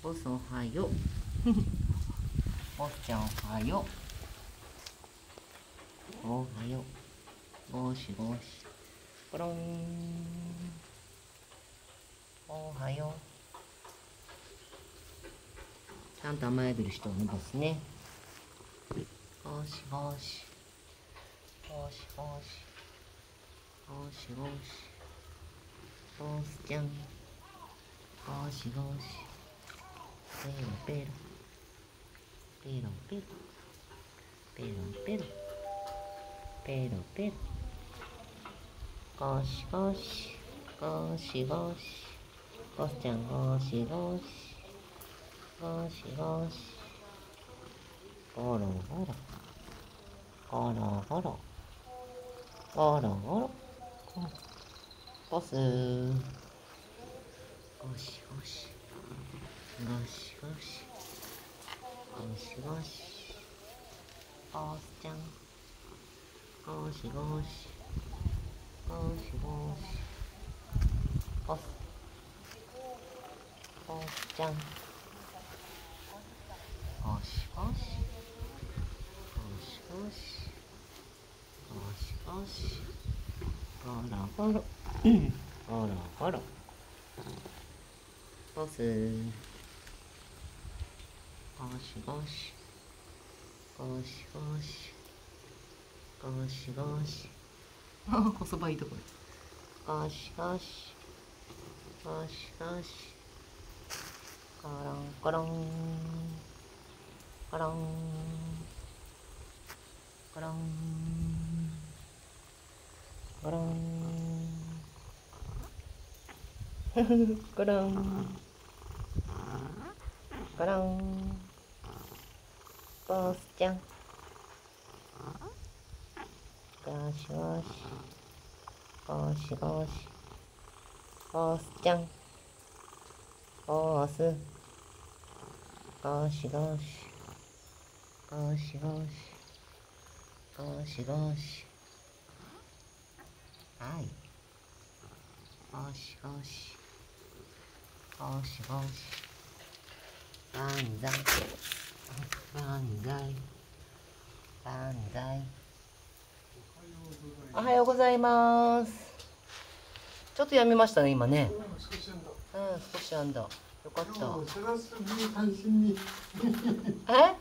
ボスおはようボスちゃんおはようおはよう。ゴシゴシコロン。おはよう。ちゃんと甘えてる人ねボスね。ゴシゴシゴシゴシゴシゴシゴスちゃん。ゴシゴシ Pero, pero, pero, pero, pero, pero, pero, pero, ゴシゴシ、ゴシゴシ、ゴシちゃんゴシゴシ、ゴシゴシ、ゴロゴロ、ゴロゴロ、ゴロゴロ、ゴス、ゴシゴシ。しよし。よしよし。おーちゃんよしよし。よしよし。おっおっちゃんよし。よしよし。よしよし。よしあらあらあらあらボスゴシゴシゴシゴシゴシゴシあこそばいいとこゴシゴシゴシゴシコロンコロンコロンコロンコロンコロンコロンボスちゃん。ゴシゴシ。ゴシゴシ。ボスちゃん。ボス。ゴシゴシ。ゴシゴシ。ゴシゴシ。はい。ゴシゴシ。ゴシゴシ。万歳万歳。万歳。おはようございます。ちょっとやめましたね今ね。うん少しやんだ。よかった。え？